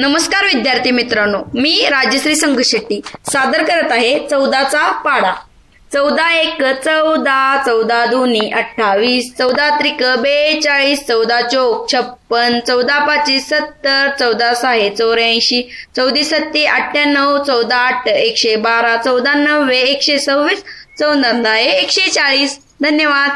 नमस्कार विद्यार्थी मित्रांनो मी राजश्री संघशेट्टी सादर करत आहे चौदाचा पाडा. चौदा एक चौदा चौदा दोन्ही अठ्ठावीस चौदा त्रिक बेचाळीस चौदा चोक छप्पन चौदा पाची सत्तर चौदा सहा चौऱ्याऐंशी चौदी सत्ती अठ्ठ्याण्णव चौदा आठ एकशे बारा चौदा नव्वे एकशे सव्वीस चौदा एकशे चाळीस. धन्यवाद.